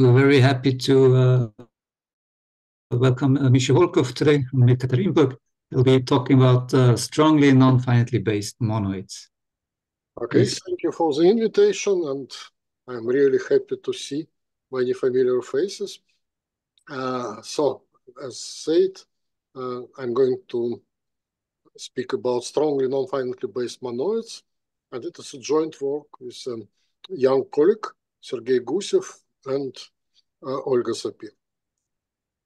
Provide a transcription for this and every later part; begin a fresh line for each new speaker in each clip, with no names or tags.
We're very happy to uh, welcome uh, Misha Volkov today from Ekaterinburg. He'll be talking about uh, strongly non-finitely based monoids.
Okay, yes. thank you for the invitation, and I'm really happy to see many familiar faces. Uh, so, as said, uh, I'm going to speak about strongly non-finitely based monoids, and it is a joint work with a young colleague, Sergei Gusev, and uh, Olga Sapir.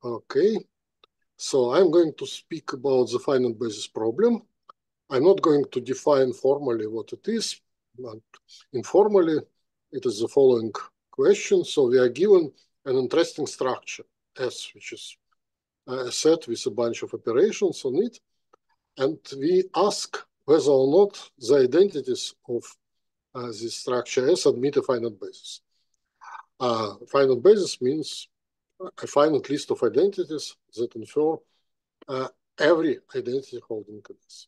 Okay, so I'm going to speak about the finite basis problem. I'm not going to define formally what it is, but informally, it is the following question. So we are given an interesting structure S, which is a set with a bunch of operations on it. And we ask whether or not the identities of uh, this structure S admit a finite basis. Uh, finite basis means a finite list of identities that infer uh, every identity holding S.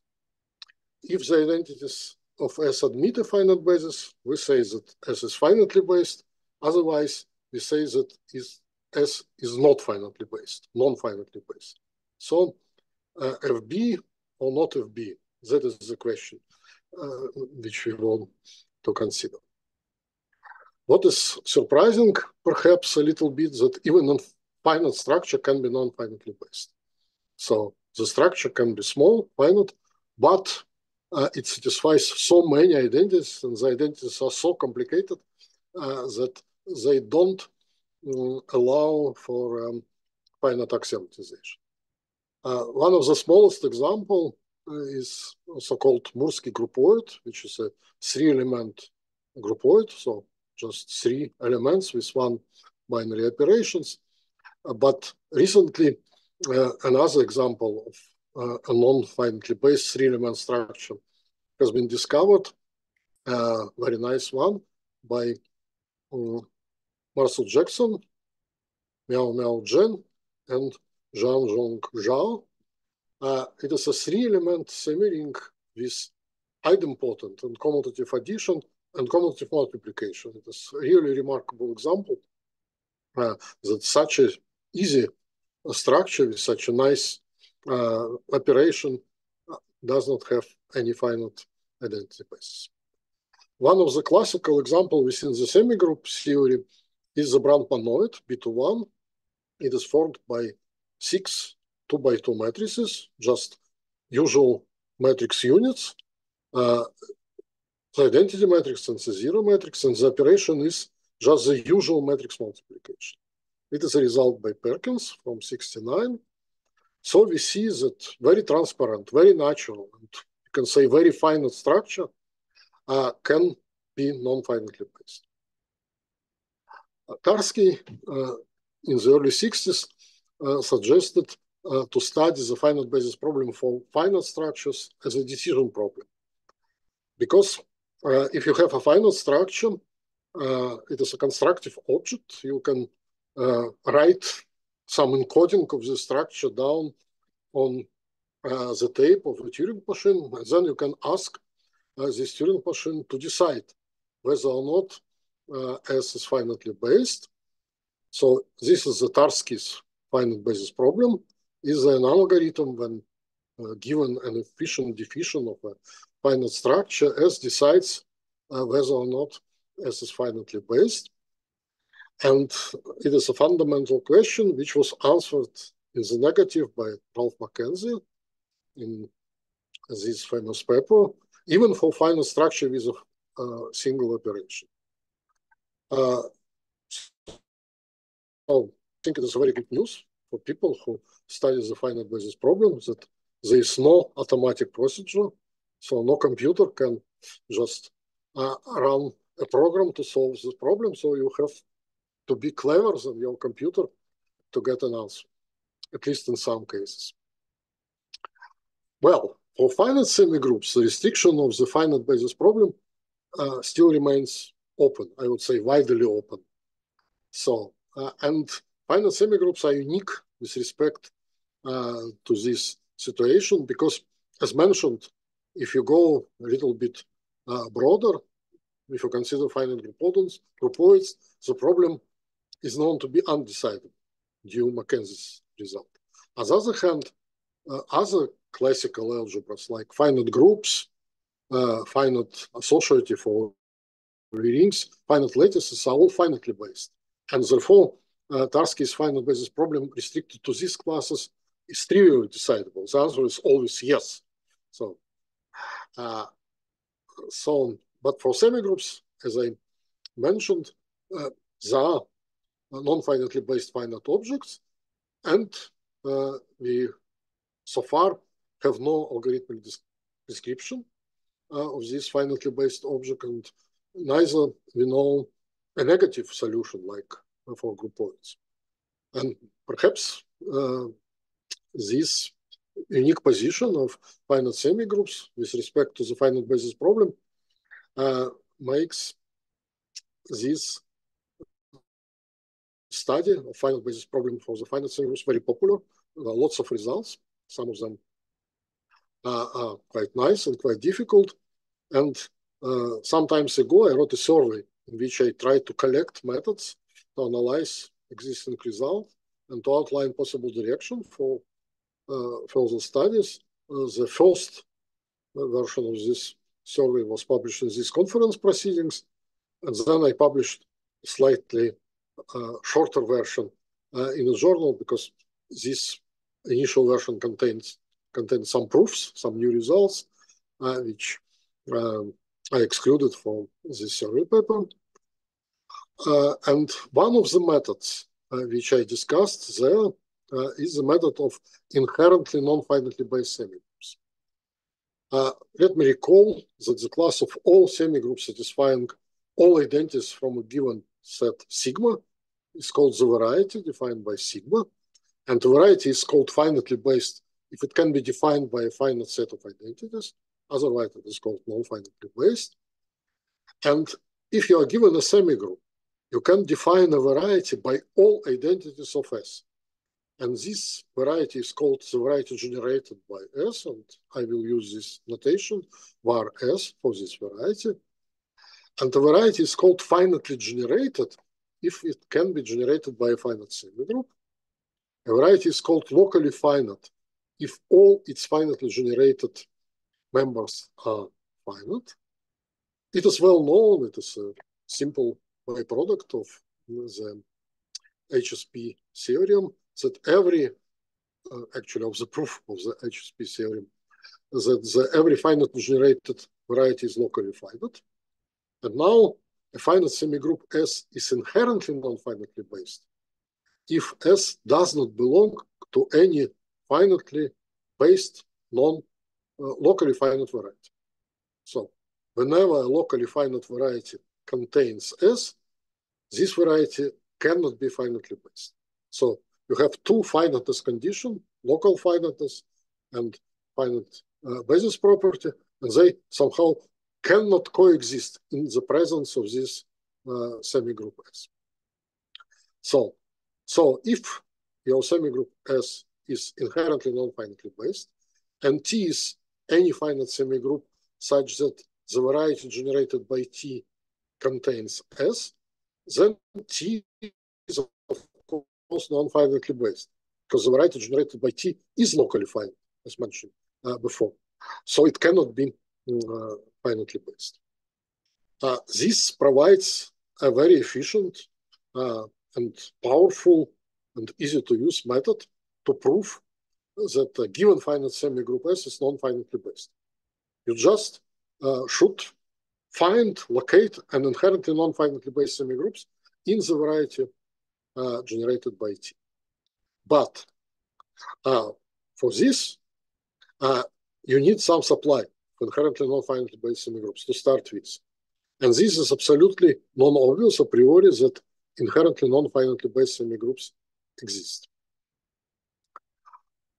If the identities of S admit a finite basis, we say that S is finitely based. Otherwise, we say that is S is not finitely based, non-finitely based. So uh, FB or not FB, that is the question uh, which we want to consider. What is surprising, perhaps a little bit, that even a finite structure can be non-finitely based. So the structure can be small, finite, but uh, it satisfies so many identities, and the identities are so complicated uh, that they don't um, allow for um, finite axiomatization. Uh, one of the smallest example uh, is so-called Mursky groupoid, which is a three-element groupoid. So just three elements with one binary operations. Uh, but recently, uh, another example of uh, a non-finitely based three-element structure has been discovered, a very nice one by um, Marcel Jackson, Miao Miao Ren, and Xianzhong Zhao. Uh, it is a three-element semi-ring with idempotent and commutative addition and commutative multiplication. It is a really remarkable example uh, that such a easy structure with such a nice uh, operation uh, does not have any finite identity basis. One of the classical example within the semigroup theory is the Brandt-monoid B21. It is formed by six two by two matrices, just usual matrix units. Uh, the identity matrix and the zero matrix, and the operation is just the usual matrix multiplication. It is a result by Perkins from 69. So we see that very transparent, very natural, and you can say very finite structure uh, can be non-finitely based. Uh, Tarski uh, in the early 60s uh, suggested uh, to study the finite basis problem for finite structures as a decision problem. Because uh, if you have a finite structure, uh, it is a constructive object. You can uh, write some encoding of the structure down on the tape of a Turing machine. And then you can ask this Turing machine to decide whether or not S is finitely based. So this is the Tarski's finite basis problem. Is there an algorithm when uh, given an efficient diffusion of a finite structure, S decides uh, whether or not S is finitely based. And it is a fundamental question which was answered in the negative by Ralph McKenzie in this famous paper, even for finite structure with a uh, single operation. Uh, so I think it is very good news for people who study the finite basis problem that there is no automatic procedure so no computer can just uh, run a program to solve this problem. So you have to be clever than your computer to get an answer, at least in some cases. Well, for finite semigroups, the restriction of the finite basis problem uh, still remains open, I would say widely open. So, uh, and finite semigroups are unique with respect uh, to this situation because, as mentioned, if you go a little bit uh, broader, if you consider finite groupoids, groupoids, the problem is known to be undecidable due to McKenzie's result. On the other hand, uh, other classical algebras like finite groups, uh, finite associative or rings, finite lattices are all finitely based. And therefore, uh, Tarski's finite basis problem restricted to these classes is trivially decidable. The answer is always yes. So, uh, so but for semigroups, as I mentioned, uh, there are non-finitely based finite objects, and uh, we so far have no algorithmic description uh, of this finitely based object, and neither we know a negative solution like for groupoids. And perhaps uh, this unique position of finite semigroups with respect to the finite basis problem uh, makes this study of finite basis problem for the finite semigroups very popular. Uh, lots of results. Some of them uh, are quite nice and quite difficult. And uh, some times ago, I wrote a survey in which I tried to collect methods to analyze existing results and to outline possible direction for uh, further studies. The first version of this survey was published in these conference proceedings, and then I published a slightly shorter version in a journal because this initial version contains contains some proofs, some new results, which I excluded from this survey paper. Uh, and one of the methods uh, which I discussed there uh, is a method of inherently non-finitely based semigroups. Uh, let me recall that the class of all semigroups satisfying all identities from a given set sigma is called the variety defined by sigma. And the variety is called finitely based if it can be defined by a finite set of identities. Otherwise, it is called non-finitely based. And if you are given a semigroup, you can define a variety by all identities of S. And this variety is called the variety generated by S, and I will use this notation, var S, for this variety. And the variety is called finitely generated if it can be generated by a finite semigroup. A variety is called locally finite if all its finitely generated members are finite. It is well known, it is a simple byproduct of the HSP theorem that every, uh, actually of the proof of the HSP theorem, that the, every finitely generated variety is locally finite. And now a finite semigroup S is inherently non-finitely based if S does not belong to any finitely based non uh, locally finite variety. So whenever a locally finite variety contains S, this variety cannot be finitely based. So you have two finiteness condition, local finiteness and finite uh, basis property, and they somehow cannot coexist in the presence of this uh, semigroup S. So, so if your semigroup S is inherently non-finitely based, and T is any finite semigroup such that the variety generated by T contains S, then T is course non-finitely based because the variety generated by T is locally finite, as mentioned uh, before. So it cannot be uh, finitely based. Uh, this provides a very efficient uh, and powerful and easy to use method to prove that a given finite semigroup S is non-finitely based. You just uh, should find, locate an inherently non-finitely based semigroups in the variety uh, generated by T. But uh, for this, uh, you need some supply of inherently non-finitely based semigroups to start with. And this is absolutely non-obvious a priori that inherently non-finitely based semigroups exist.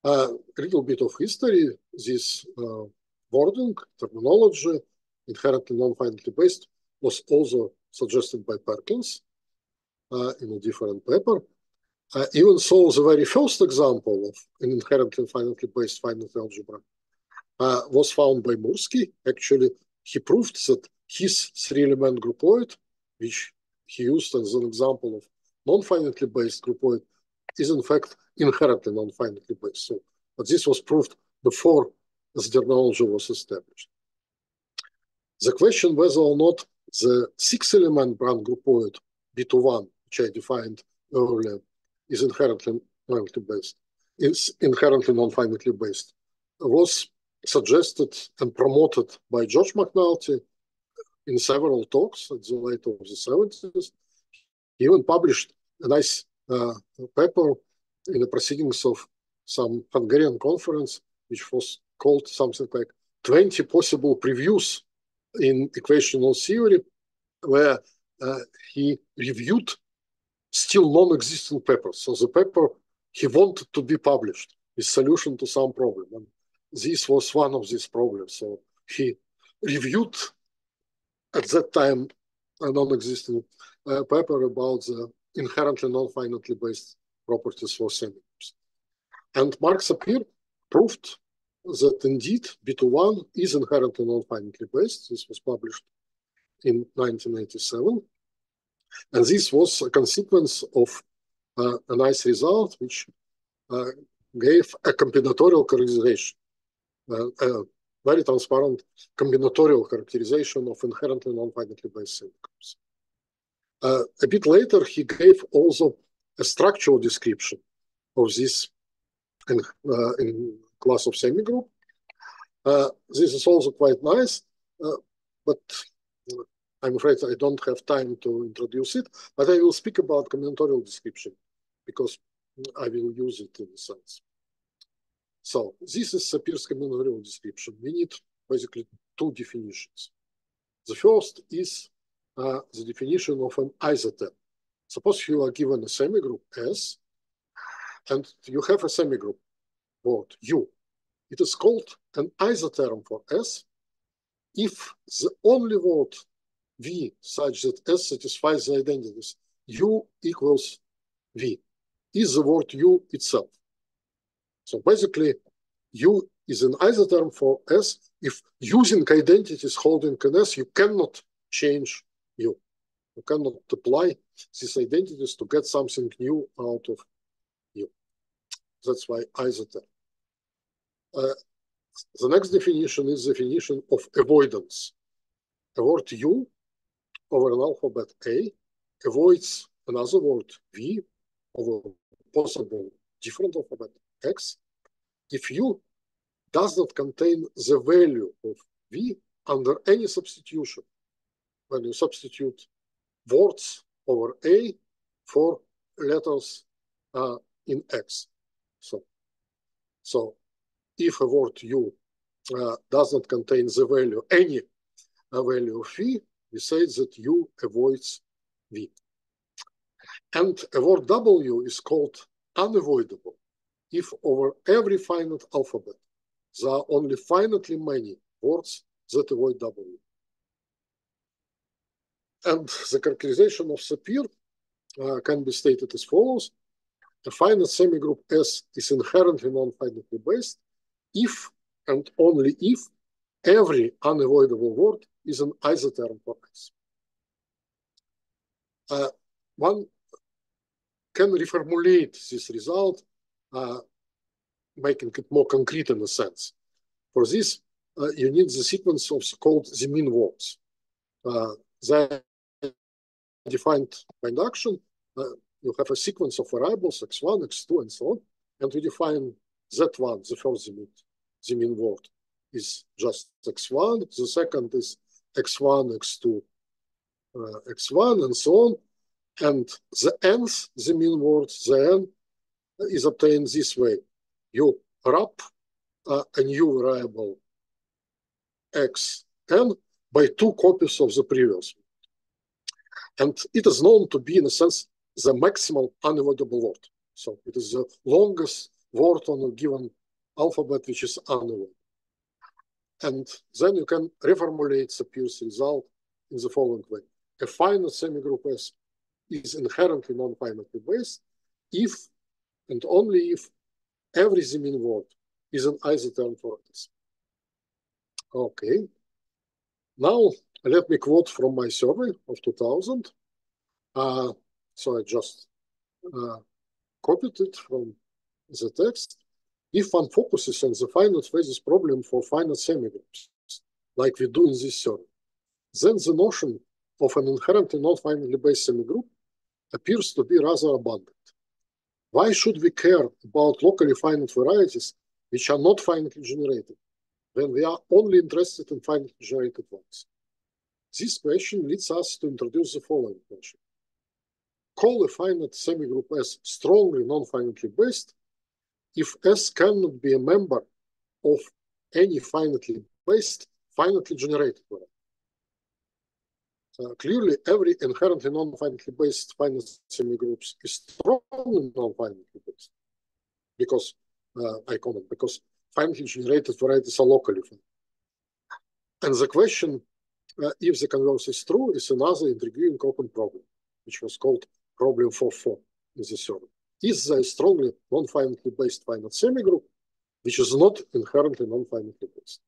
A little bit of history, this uh, wording, terminology, inherently non-finitely based, was also suggested by Perkins uh, in a different paper. Uh, even so, the very first example of an inherently finitely based finite algebra uh, was found by Mursky. Actually, he proved that his three-element groupoid, which he used as an example of non-finitely based groupoid is in fact inherently non-finitely based. So, but this was proved before this technology was established. The question whether or not the six-element Brandt groupoid B21, which I defined earlier, is inherently finitely based, inherently non-finitely based, was suggested and promoted by George McNulty in several talks at the late of the 70s. He even published a nice uh, paper in the proceedings of some Hungarian conference, which was called something like 20 possible previews in equational theory, where uh, he reviewed still non-existent papers. So the paper he wanted to be published, his solution to some problem. And this was one of these problems. So he reviewed at that time a non-existent uh, paper about the inherently non-finitely based properties for semigroups. And Mark Sapir proved that indeed B21 is inherently non-finitely based. This was published in 1987. And this was a consequence of uh, a nice result, which uh, gave a combinatorial characterization, uh, a very transparent combinatorial characterization of inherently non-finitely based semigroups. Uh, a bit later, he gave also a structural description of this in, uh, in class of semigroup. Uh, this is also quite nice, uh, but I'm afraid I don't have time to introduce it, but I will speak about combinatorial description because I will use it in a sense. So this is Sapir's combinatorial description. We need basically two definitions. The first is uh, the definition of an isoterm. Suppose you are given a semigroup S, and you have a semigroup word U. It is called an isoterm for S if the only word V such that S satisfies the identities U equals V is the word U itself. So basically, U is an isoterm for S. If using identities holding an S, you cannot change U. You cannot apply these identities to get something new out of U. That's why isoterm. Uh, the next definition is definition of avoidance. A word U over an alphabet A avoids another word V over possible different alphabet X if U does not contain the value of V under any substitution. When you substitute words over A for letters uh, in X. So, so if a word U uh, does not contain the value, any uh, value of V, we say that U avoids V. And a word W is called unavoidable if over every finite alphabet there are only finitely many words that avoid W. And the characterization of Sapir uh, can be stated as follows. A finite semigroup S is inherently non-finitely based if and only if every unavoidable word is an isoterm for S. Uh, one can reformulate this result, uh, making it more concrete in a sense. For this, uh, you need the sequence of so-called Zimin words. Uh, they defined by induction. Uh, you have a sequence of variables, x1, x2, and so on, and you define that one, the first mean, Zimin word is just x1, the second is x1, x2, uh, x1, and so on. And the nth, Zimin word, the n, is obtained this way. You wrap uh, a new variable xn by two copies of the previous one. And it is known to be, in a sense, the maximal unavoidable word. So it is the longest word on a given alphabet which is unavoidable. And then you can reformulate Sapir's result in the following way. A finite semigroup S is inherently non-finitely based if and only if every Zimin word is an isoterm for this. Okay. Now let me quote from my survey of 2000. Uh, so I just uh, copied it from the text. If one focuses on the finite basis problem for finite semigroups, like we do in this survey, then the notion of an inherently non-finitely based semigroup appears to be rather abundant. Why should we care about locally finite varieties which are not finitely generated when we are only interested in finitely generated ones? This question leads us to introduce the following question. Call a finite semigroup as strongly non-finitely based if S cannot be a member of any finitely based, finitely generated variety. Uh, clearly, every inherently non-finitely based finite semigroups is strongly non-finitely based because uh, I comment because finitely generated varieties are locally finite. And the question, uh, if the converse is true, is another intriguing open problem, which was called problem 4.4 in the survey. Is a strongly non-finitely based finite semigroup, which is not inherently non-finitely based?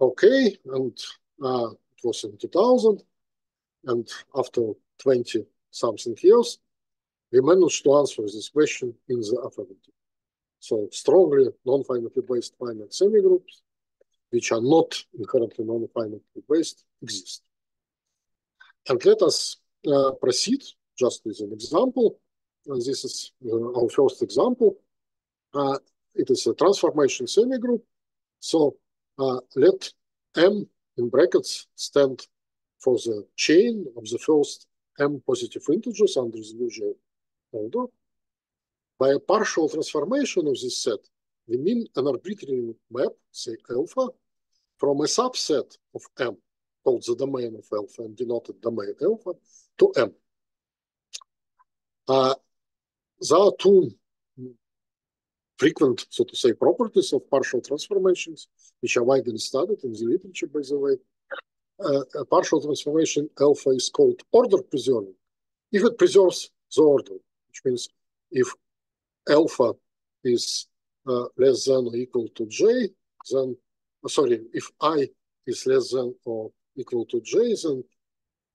Okay, and uh, it was in 2000. And after 20 something years, we managed to answer this question in the affirmative. So strongly non-finitely based finite semigroups, which are not inherently non-finitely based, exist. And let us uh, proceed just as an example. And this is our first example. Uh, it is a transformation semigroup. So uh, let M in brackets stand for the chain of the first m positive integers under the usual order. By a partial transformation of this set, we mean an arbitrary map, say alpha, from a subset of M, called the domain of alpha and denoted domain alpha, to M. Uh, there are two frequent, so to say, properties of partial transformations, which are widely studied in the literature, by the way. Uh, a partial transformation alpha is called order preserving. If it preserves the order, which means if alpha is uh, less than or equal to j, then, uh, sorry, if i is less than or equal to j, then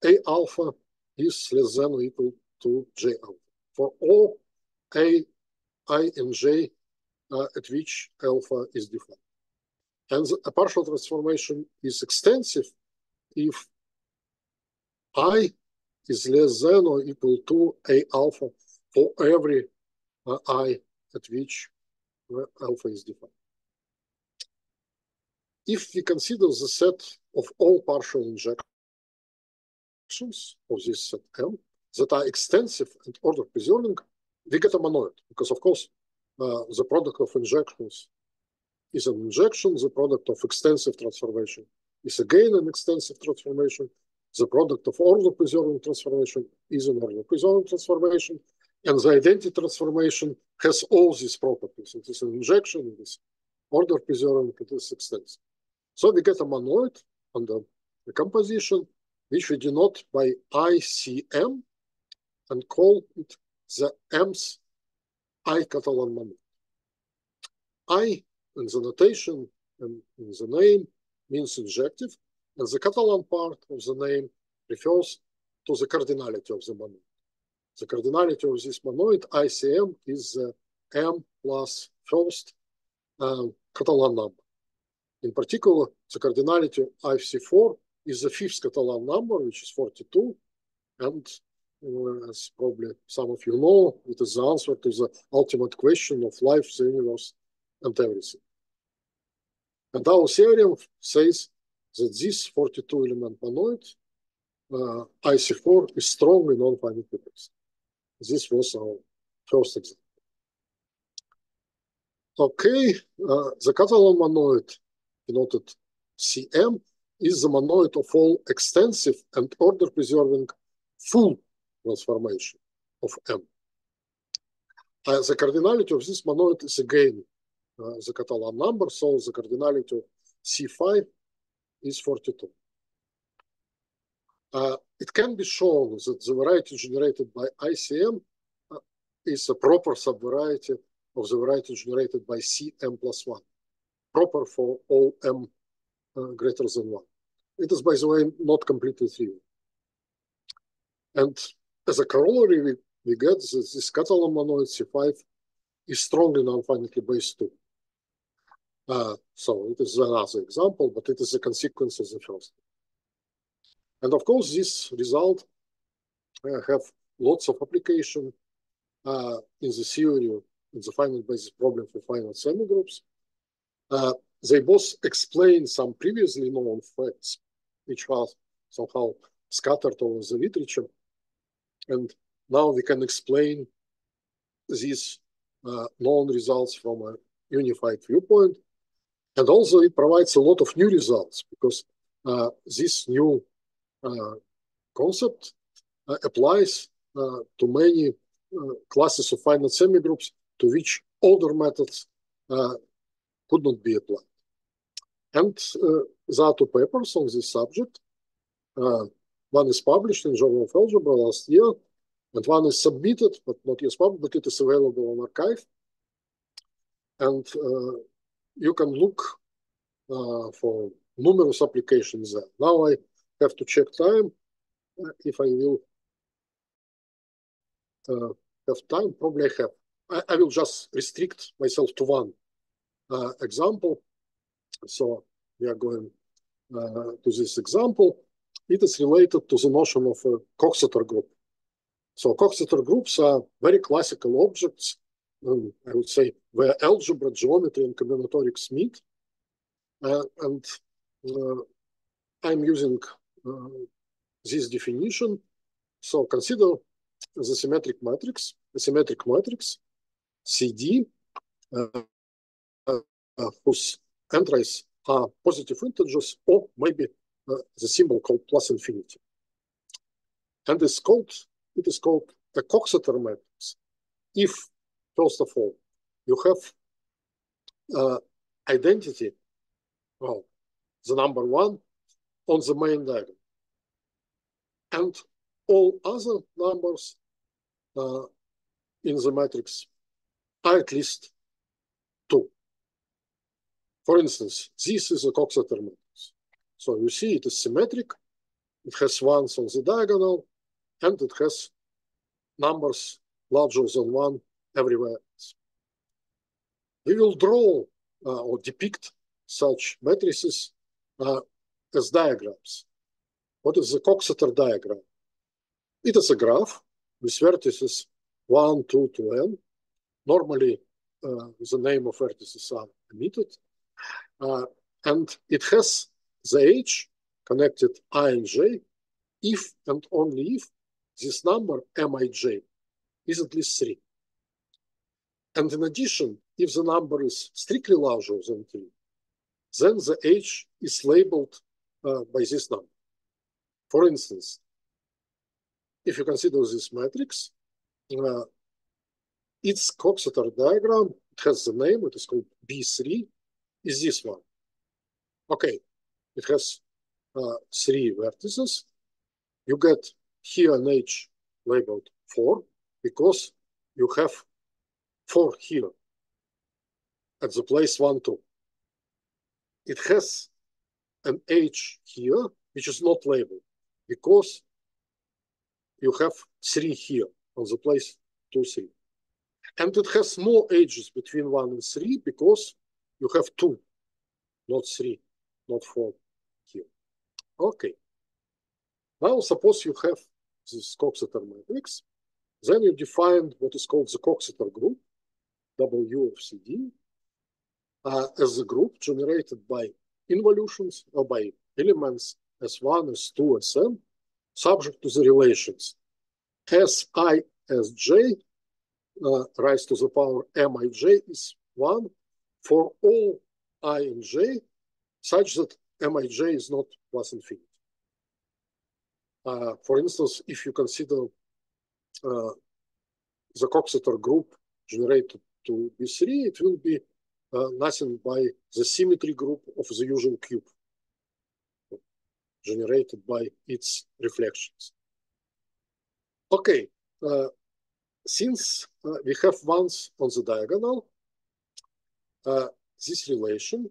a alpha is less than or equal to j alpha. For all a, i, and j uh, at which alpha is defined. And a partial transformation is extensive if i is less than or equal to a alpha for every uh, i at which uh, alpha is defined. If we consider the set of all partial injections of this set M that are extensive and order preserving, we get a monoid because, of course, uh, the product of injections is an injection, the product of extensive transformation is again an extensive transformation, the product of order preserving transformation is an order preserving transformation, and the identity transformation has all these properties. It is an injection, it is order preserving, it is extensive. So we get a monoid under the composition, which we denote by ICM and call it the M's I Catalan monoid. I in the notation and in the name means injective, and the Catalan part of the name refers to the cardinality of the monoid. The cardinality of this monoid, ICM, is the M plus first uh, Catalan number. In particular, the cardinality of IC4 is the fifth Catalan number, which is 42, and as probably some of you know, it is the answer to the ultimate question of life, the universe, and everything. And our theorem says that this 42 element monoid, uh, IC4, is strongly non-finitely based. This was our first example. Okay, uh, the Catalan monoid, denoted CM, is the monoid of all extensive and order preserving full transformation of M. Uh, the cardinality of this monoid is again uh, the Catalan number, so the cardinality of C5 is 42. Uh, it can be shown that the variety generated by ICM is a proper subvariety of the variety generated by Cm plus 1, proper for all m uh, greater than 1. It is, by the way, not completely trivial. And as a corollary, we, we get this, this Catalan monoid C5 is strongly non-finitely based too. Uh, so it is another example, but it is a consequence of the first. And of course, this result uh, have lots of application uh, in the theory in the finite basis problem for finite semigroups. Uh, they both explain some previously known facts, which was somehow scattered over the literature. And now we can explain these uh, known results from a unified viewpoint. And also it provides a lot of new results because uh, this new uh, concept uh, applies uh, to many uh, classes of finite semigroups to which older methods could not be applied. And there are two papers on this subject. One is published in Journal of Algebra last year, and one is submitted, but not yet published, but it is available on arXiv. And uh, you can look uh, for numerous applications there. Now I have to check time uh, if I will uh, have time. Probably I have. I, I, will just restrict myself to one uh, example. So we are going to this example. It is related to the notion of a Coxeter group. So Coxeter groups are very classical objects, um, I would say, where algebra, geometry, and combinatorics meet. Uh, and uh, I'm using uh, this definition. So consider the symmetric matrix, the symmetric matrix CD, whose entries are positive integers, or maybe uh, the symbol called plus infinity. And it's called, it is called a Coxeter matrix. If, first of all, you have uh, identity, well, the number one on the main diagonal. And all other numbers uh, in the matrix are at least two. For instance, this is a Coxeter matrix. So you see it is symmetric. It has ones on the diagonal, and it has numbers larger than one everywhere else. We will draw uh, or depict such matrices uh, as diagrams. What is the Coxeter diagram? It is a graph with vertices 1, 2 to n. Normally, uh, the name of vertices are omitted. Uh, and it has the h connected i and j if and only if this number mij is at least 3. And in addition, if the number is strictly larger than 3, then the h is labeled uh, by this number. For instance, if you consider this matrix, uh, its Coxeter diagram, it has the name, it is called B3, is this one. Okay, it has uh, three vertices. You get here an H labeled 4 because you have 4 here at the place 1, 2. It has an H here, which is not labeled because you have three here on the place two, three. And it has more edges between one and three because you have two, not three, not four here. Okay. Now suppose you have this Coxeter matrix. Then you define what is called the Coxeter group, W of CD, uh, as a group generated by involutions or by elements S1, S2, Sn, subject to the relations Si as j uh, raised to the power mij is 1 for all i and j such that mij is not plus infinity. Uh, for instance, if you consider uh, the Coxeter group generated to B3, it will be uh, nothing by the symmetry group of the usual cube generated by its reflections. Okay, uh, since uh, we have ones on the diagonal, uh, this relation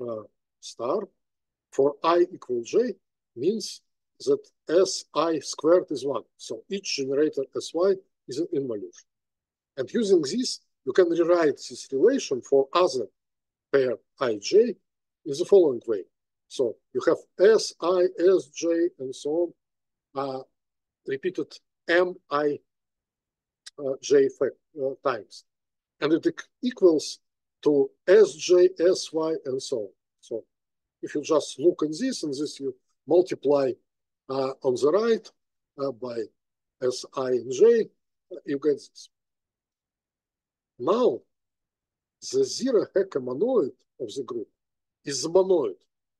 uh, star for i equal j means that Si squared is one. So each generator Sy is an involution. And using this, you can rewrite this relation for other pair ij in the following way. So you have S, I, S, J, and so on, uh, repeated M, I, uh, J uh, times. And it equals to S, J, S, Y, and so on. So if you just look at this and this, you multiply uh, on the right uh, by S, I, and J, you get this. Now, the zero Hecke monoid of the group is the monoid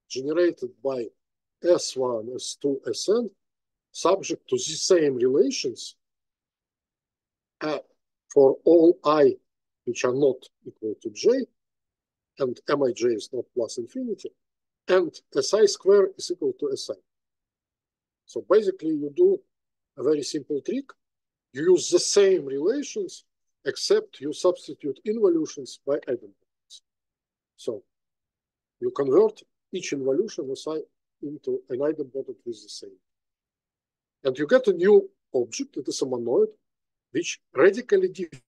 generated by S1, S2, Sn, subject to the same relations uh, for all i which are not equal to j, and mij is not plus infinity, and si square is equal to si. So basically you do a very simple trick. You use the same relations, except you substitute involutions by idempotency. So you convert each involution si into an idempotent with the same. And you get a new object, it is a monoid, which radically differs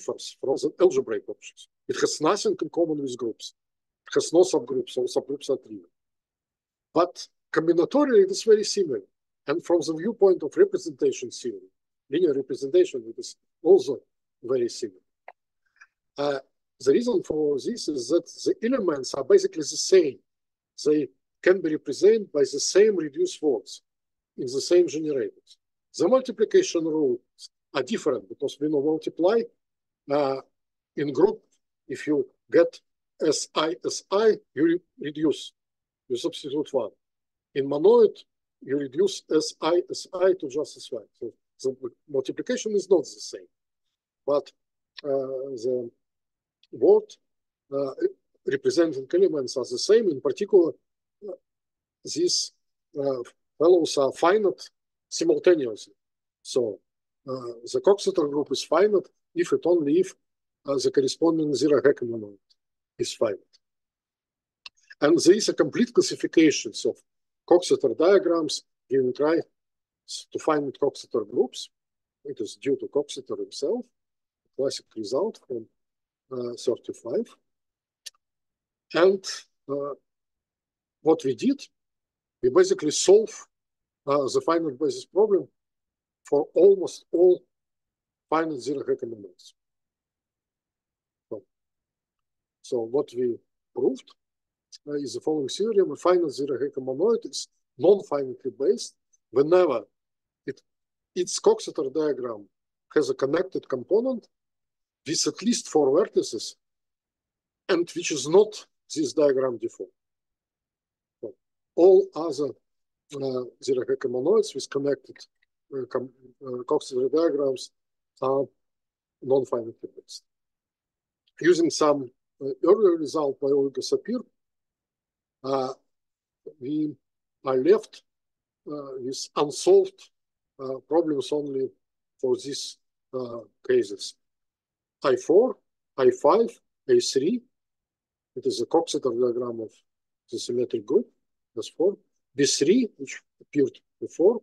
from the algebraic options. It has nothing in common with groups. It has no subgroups, so subgroups are trivial. But combinatorially, it is very similar. And from the viewpoint of representation theory, linear representation, it is also very similar. Uh, the reason for this is that the elements are basically the same. They can be represented by the same reduced words in the same generators. The multiplication rules are different because when you multiply uh, in group, if you get Si, Si, you re reduce, you substitute one. In monoid, you reduce Si, Si to just Si. So the multiplication is not the same. But uh, the word uh, representing elements are the same. In particular, uh, these fellows are finite simultaneously. So the Coxeter group is finite if it only if the corresponding zero monoid is finite. And there is a complete classification of Coxeter diagrams giving rise to find Coxeter groups. It is due to Coxeter himself, classic result from uh, 35. And uh, what we did, we basically solve uh, the finite basis problem for almost all finite zero Hecke monoids. So, so what we proved uh, is the following theorem. A finite zero Hecke monoid is non-finitely based whenever it, its Coxeter diagram has a connected component with at least four vertices and which is not this diagram default. So all other uh, zero Hecke monoids with connected uh, com uh, Coxeter diagrams are non-finite based. Using some uh, earlier result by Olga Sapir, uh, we are left uh, with unsolved uh, problems only for these cases. I4, I5, A3. It is a Coxeter diagram of the symmetric group, S4. B3, which appeared before.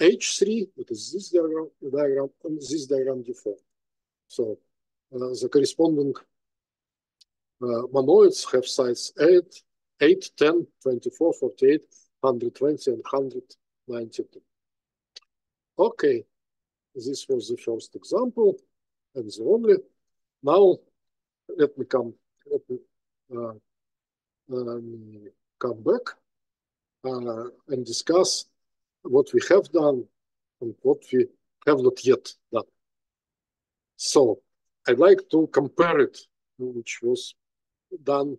H3, it is this diagram, diagram and this diagram D4. So uh, the corresponding uh, monoids have size 8, 8, 10, 24, 48, 120, and 192. Okay, this was the first example and the only. Now, let me come, let me uh, um, come back uh, and discuss what we have done and what we have not yet done. So I'd like to compare it, which was done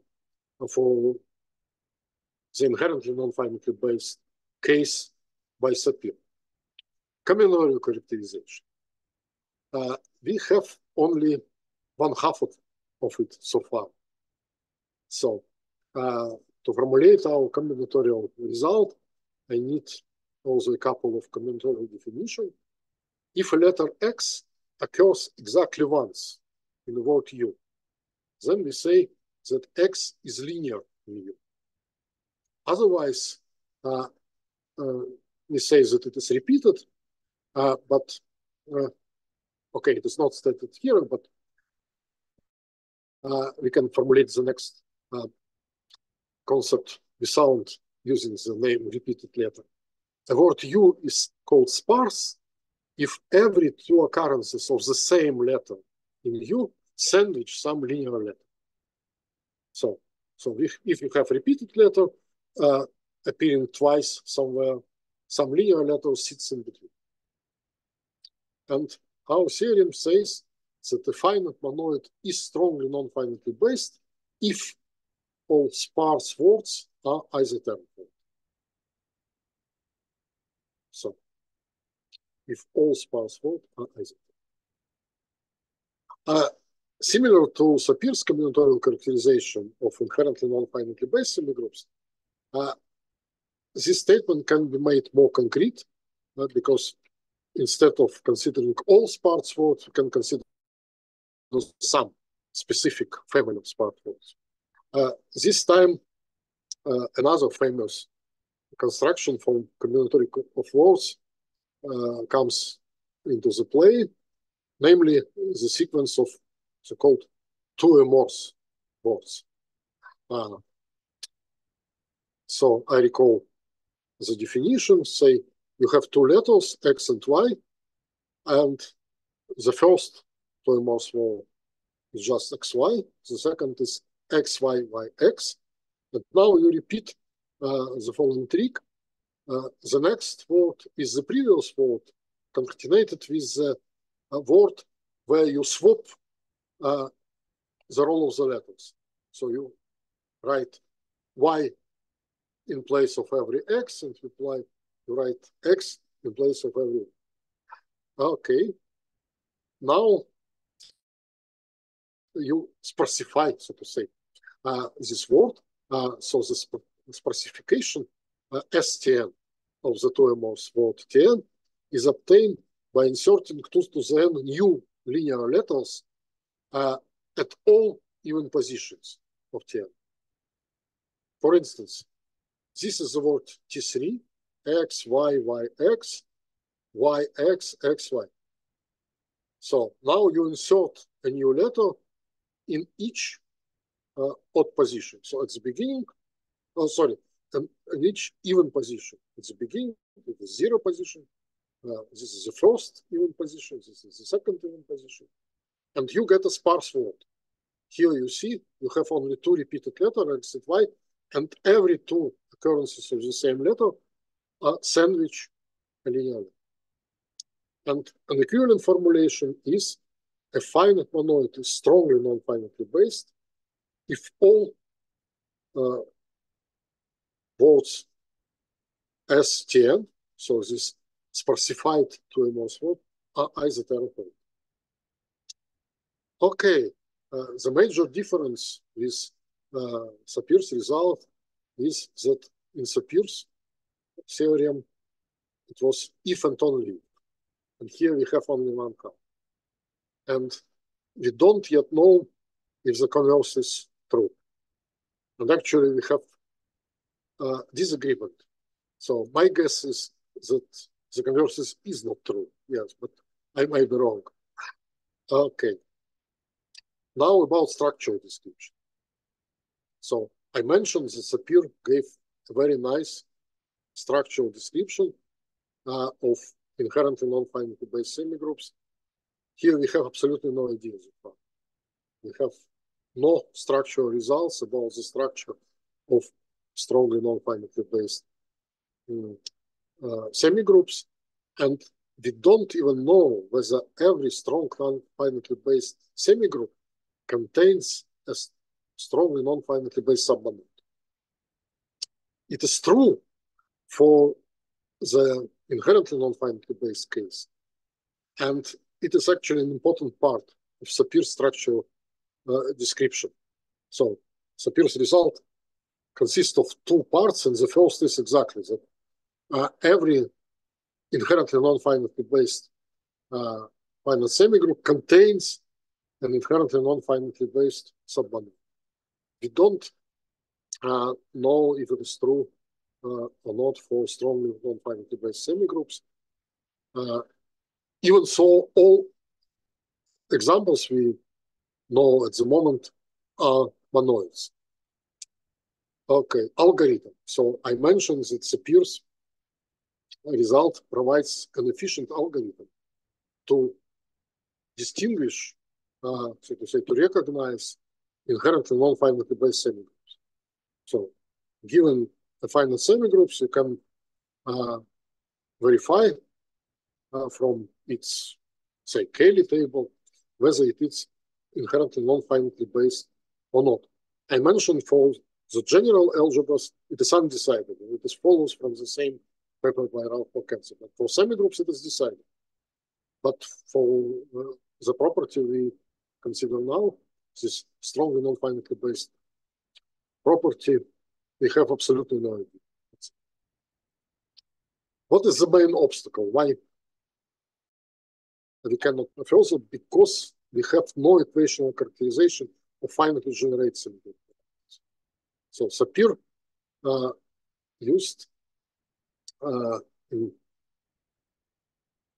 for the inherently non-finitely based case by Sapir. Combinatorial characterization. Uh, we have only one half of, of it so far. So uh, to formulate our combinatorial result, I need also a couple of combinatorial definition. If a letter X occurs exactly once in the word U, then we say that X is linear in U. Otherwise, uh, uh we say that it is repeated, uh, but uh, okay, it is not stated here, but we can formulate the next concept we sound using the name repeated letter. The word U is called sparse if every two occurrences of the same letter in U sandwich some linear letter. So, so if, if you have repeated letter uh, appearing twice somewhere, some linear letter sits in between. And our theorem says that the finite monoid is strongly non-finitely based if all sparse words are isoterm. So if all sparse words are. Uh, similar to Sapir's combinatorial characterization of inherently non-finitely based semigroups, uh, this statement can be made more concrete uh, because instead of considering all sparse words, we can consider some specific family of sparse words. Uh, this time, another famous construction from combinatory of words comes into the play, namely the sequence of so-called Thue-Morse words. Uh, so I recall the definition, say you have two letters, x and y, and the first Thue-Morse word is just xy, the second is xyyx, and now you repeat uh, the following trick. Uh, the next word is the previous word concatenated with the uh, word where you swap uh, the role of the letters. So you write y in place of every x and you, apply, you write x in place of every. Okay. Now you sparsify, so to say, uh, this word. Uh, so the sp sparsification STN of the Thue-Morse word TN is obtained by inserting 2 to the n new linear letters uh, at all even positions of TN. For instance, this is the word T3, X, Y, Y, X, Y, X, X, Y. So now you insert a new letter in each uh, odd position. So at the beginning, oh, sorry, in, in each even position. At the beginning, it is zero position. Uh, this is the first even position. This is the second even position and you get a sparse word. Here you see you have only two repeated letters, X and Y, and every two occurrences of the same letter are sandwich a linear. And an equivalent formulation is a finite monoid is strongly non-finitely based if all uh, words STN, so this specified to a word, are isoterm Okay, uh, the major difference with uh, Sapir's result is that in Sapir's theorem, it was if and only. And here we have only one count. And we don't yet know if the converse is true. And actually we have uh, disagreement. So my guess is that the converse is, not true. Yes, but I might be wrong. Okay. Now about structural description. So I mentioned that Sapir gave a very nice structural description uh, of inherently non-finitely based semigroups. Here we have absolutely no idea so far. We have no structural results about the structure of strongly non-finitely based um, uh, semigroups. And we don't even know whether every strong non-finitely based semigroup contains a strongly non-finitely based submonoid. It is true for the inherently non-finitely based case. And it is actually an important part of Sapir's structure uh, description. So Sapir's result consists of two parts, and the first is exactly that uh, every inherently non-finitely based uh, finite semigroup contains an inherently non-finitely based submonoid. We don't uh, know if it is true uh, or not for strongly non-finitely based semigroups. Uh, even so, all examples we know at the moment are monoids. Okay, algorithm. So I mentioned that Sapir's result provides an efficient algorithm to distinguish, uh, so to say, to recognize inherently non-finitely based semigroups. So given the finite semigroups, you can uh, verify uh, from its, say, Cayley table whether it is inherently non-finitely based or not. I mentioned for the general algebras, it is undecided. It is follows from the same paper by Ralph McKenzie. But for semigroups, it is decided. But for uh, the property we consider now, this strongly non-finitely based property, we have absolutely no idea. What is the main obstacle? Why we cannot first because we have no equational characterization of finitely generated. So Sapir uh, used uh, in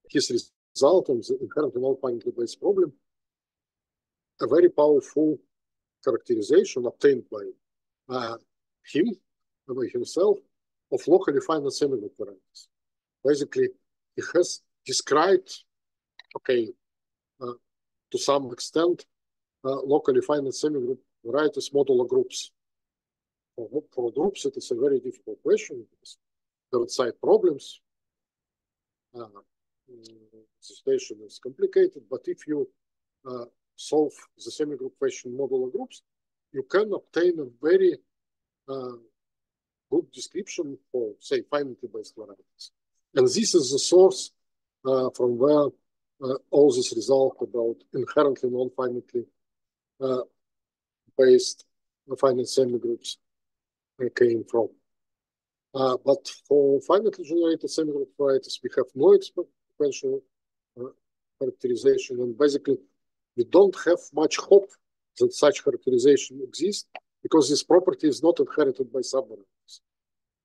his result on the inherently non-finitely based problem a very powerful characterization obtained by uh, him, by himself, of locally finite semigroup parameters. Basically, he has described, okay, uh, to some extent, uh, locally finite semigroup varieties modulo groups. For, groups, it is a very difficult question because there are side problems. Uh, the situation is complicated, but if you uh, solve the semigroup question modulo groups, you can obtain a very uh, good description for, say, finitely based varieties. And this is the source uh, from where uh, all this result about inherently non-finitely uh, based finite semigroups came from. But for finitely generated semigroup varieties, we have no equational uh, characterization, and basically we don't have much hope that such characterization exists because this property is not inherited by subvarieties.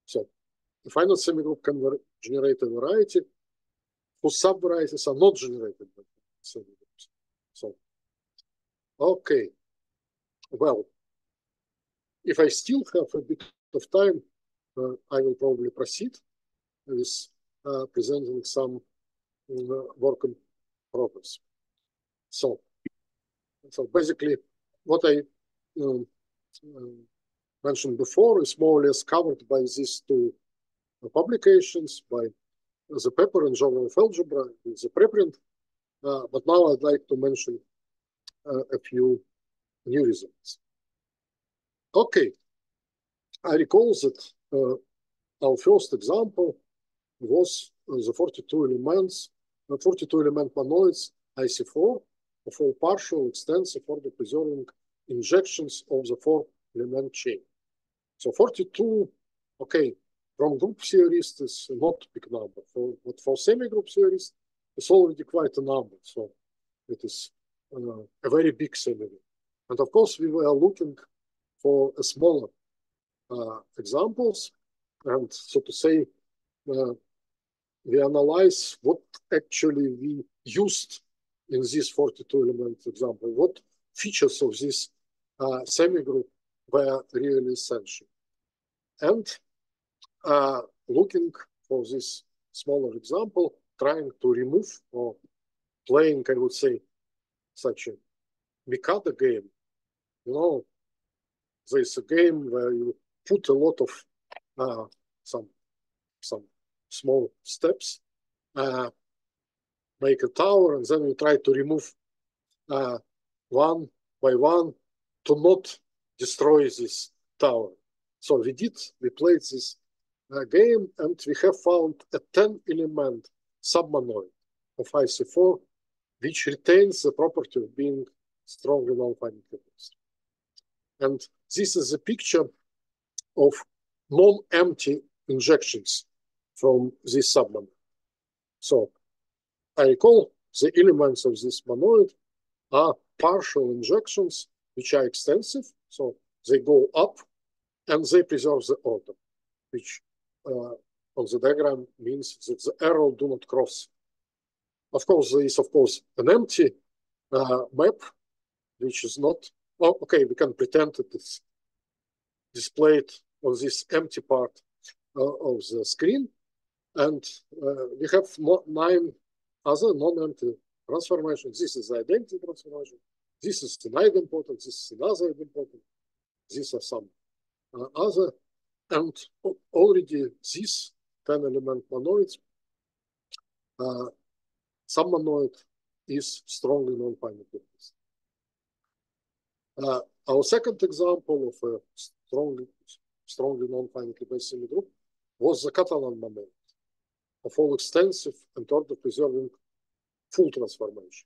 So the finite semigroup can generate a variety whose subvarieties are not generated by semigroups. So, okay. Well, if I still have a bit of time, uh, I will probably proceed with uh, presenting some uh, work in progress. So, so basically, what I um, um, mentioned before is more or less covered by these two publications, by the paper in Journal of Algebra, the preprint. Uh, but now I'd like to mention uh, a few new results. Okay, I recall that uh, our first example was the 42 elements, 42 element monoids IC4 of all partial, extensive, order preserving injections of the four element chain. So 42, okay, from group theorists is not big number, for, but for semi-group theorists, it's already quite a number. So it is uh, a very big semi-group. And of course, we were looking for a smaller uh, examples. And so to say, uh, we analyze what actually we used in this 42 element example, what features of this uh, semi-group were really essential. And uh, looking for this smaller example, trying to remove or playing, I would say, such a Mikado game. You know, there's a game where you put a lot of uh, some some small steps, uh, make a tower, and then you try to remove uh, one by one to not destroy this tower. So we did, we played this uh, game, and we have found a 10 element submonoid of IC4, which retains the property of being strongly non-finitely based. And this is a picture of non-empty injections from this submonoid. So I recall the elements of this monoid are partial injections, which are extensive. So they go up and they preserve the order, which uh, on the diagram means that the arrow do not cross. Of course, there is, of course, an empty uh, map, which is not, okay, we can pretend that it's displayed on this empty part uh, of the screen. And uh, we have nine other non-empty transformations. This is the identity transformation. This is an idempotent. This is another idempotent. These are some uh, other. And already these 10 element monoids, uh, some monoid is strongly non-finite. Uh, our second example of a strongly, strongly non-finitely based semigroup was the Catalan monoid of all extensive and order preserving full transformations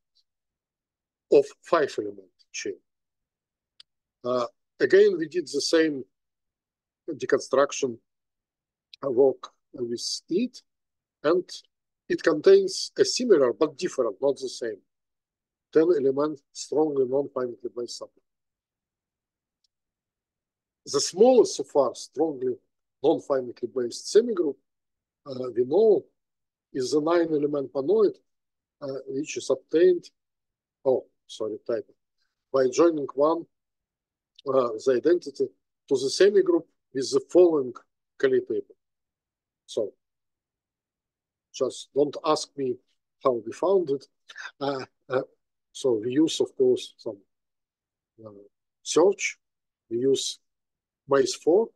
of five element chain. Uh, again, we did the same deconstruction work with it, and it contains a similar but different, not the same, 10 element strongly non-finitely based subgroup. The smallest so far strongly non-finitely based semigroup uh, we know is the nine element monoid, uh, which is obtained, oh, sorry, type, by joining one, uh, the identity to the semigroup with the following Cayley table. So just don't ask me how we found it. Uh, uh, so we use, of course, some uh, search. We use Mace4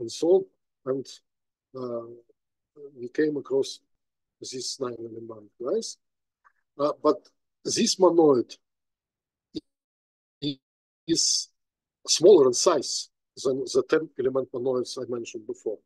and so on. And uh, we came across this nine element guys. Uh, but this monoid is smaller in size than the 10 element monoids I mentioned before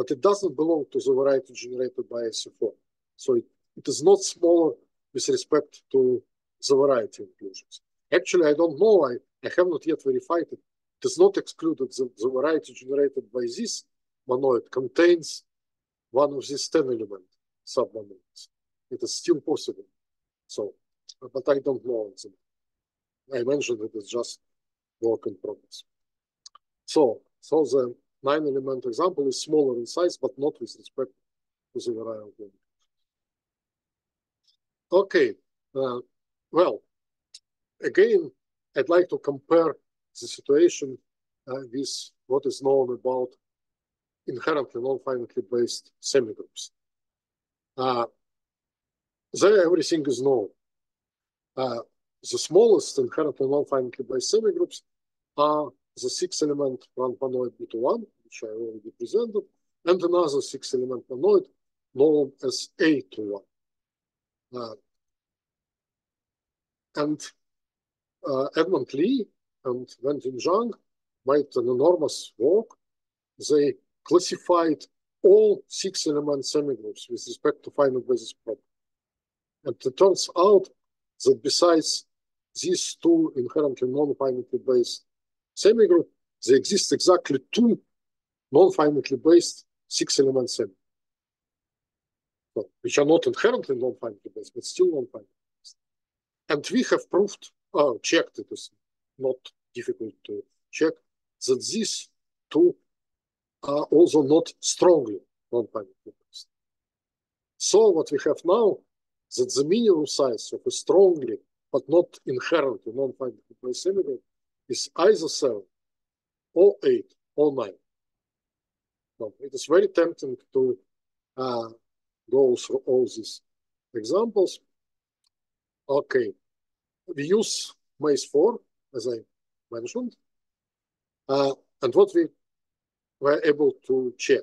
but it doesn't belong to the variety generated by SU4. So it, it is not smaller with respect to the variety inclusions. Actually, I don't know. I, I have not yet verified it. It is not excluded that the variety generated by this monoid contains one of these 10 element submonoids. It is still possible. So, but I don't know. I mentioned it is just work in progress. So, so the nine element example is smaller in size, but not with respect to the variable. Okay, uh, well, again, I'd like to compare the situation uh, with what is known about inherently non-finitely based semigroups. Uh, there, everything is known. Uh, the smallest inherently non-finitely based semigroups are the six element monoid B21, which I already presented, and another six element monoid known as A21. Uh, and uh, Edmond Lee and Wen Ting Zhang made an enormous work. They classified all six element semigroups with respect to finite basis problem. And it turns out that besides these two inherently non-finitely based semigroup, there exist exactly two non-finitely based six-element semigroups, which are not inherently non-finitely based, but still non-finitely based. And we have proved, uh, checked, it not difficult to check, that these two are also not strongly based. So what we have now, that the minimum size of a strongly but not inherently semigroup is either 7 or 8 or 9. So it is very tempting to uh, go through all these examples. Okay, we use Mace4, as I mentioned. Uh, and what we were able to check,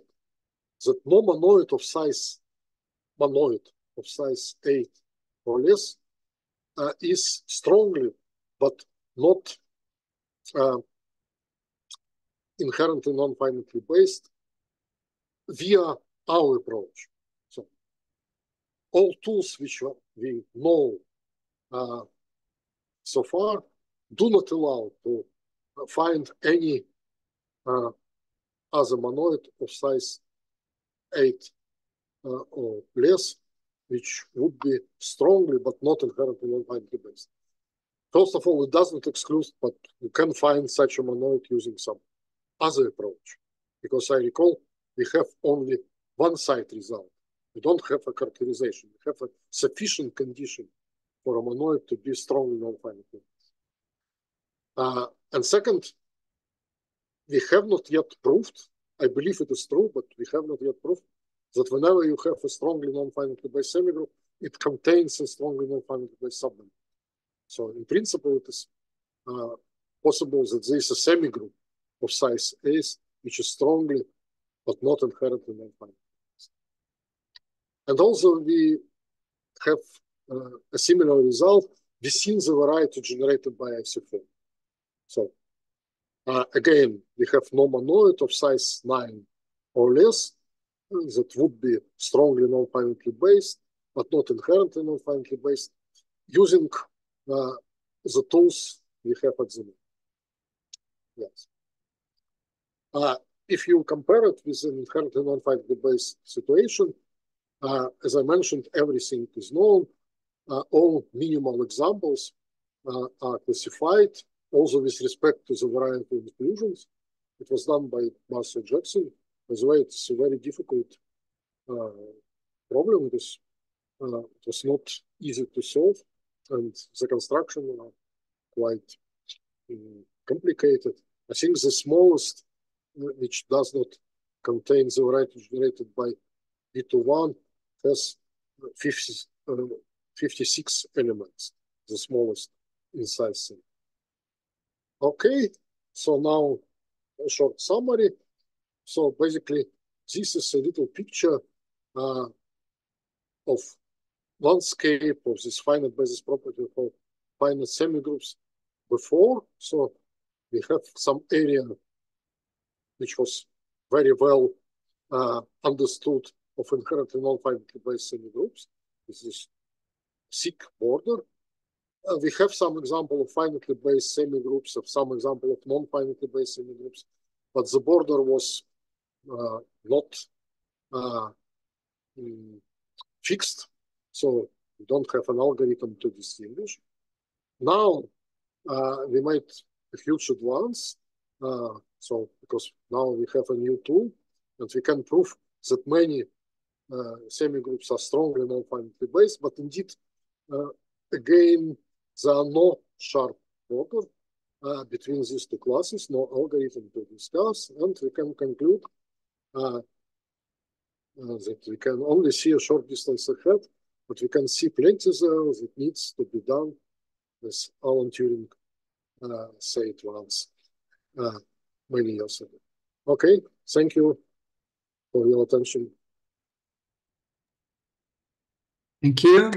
that no monoid of size, monoid of size 8 or less uh, is strongly, but not uh, inherently non-finitely based via our approach. So all tools which we know uh, so far do not allow to find any uh, other monoid of size 8 uh, or less, which would be strongly but not inherently non-finitely based. First of all, it doesn't exclude, but you can find such a monoid using some other approach. Because I recall we have only one side result. We don't have a characterization. We have a sufficient condition for a monoid to be strongly non-finite. Uh, and second, we have not yet proved, I believe it is true, but we have not yet proved that whenever you have a strongly non-finitely based semigroup, it contains a strongly non-finitely based submonoid. So in principle, it is uh, possible that there is a semigroup of size S which is strongly but not inherently non-finite. And also we have uh, a similar result within the variety generated by IC4. So uh, again, we have no monoid of size 9 or less that would be strongly non-finitely based, but not inherently non-finitely based, using uh, the tools we have at the moment. Yes. Uh, if you compare it with an inherently non-finitely based situation, uh, as I mentioned, everything is known. Uh, all minimal examples uh, are classified, also with respect to the variety of inclusions. It was done by Marcel Jackson. By the way, it's a very difficult uh, problem. It, is, uh, it was not easy to solve, and the construction are quite um, complicated. I think the smallest, which does not contain the variety generated by B21, has 50, uh, 56 elements, the smallest in size. Okay, so now a short summary. So basically, this is a little picture uh, of landscape of this finite basis property for finite semigroups before. So we have some area which was very well uh, understood of inherently non-finitely based semigroups. This is thick border. Uh, we have some example of finitely based semigroups, of some example of non-finitely based semigroups, but the border was uh, not uh, mm, fixed, so we don't have an algorithm to distinguish. Now uh, we made a huge advance, uh, so because now we have a new tool, and we can prove that many uh, semigroups are strongly non-finitely based, but indeed, again, there are no sharp border uh, between these two classes, no algorithm to discuss, and we can conclude uh, uh, that we can only see a short distance ahead, but we can see plenty there that needs to be done, as Alan Turing uh, said once many years ago. Okay, thank you for your attention.
Thank you.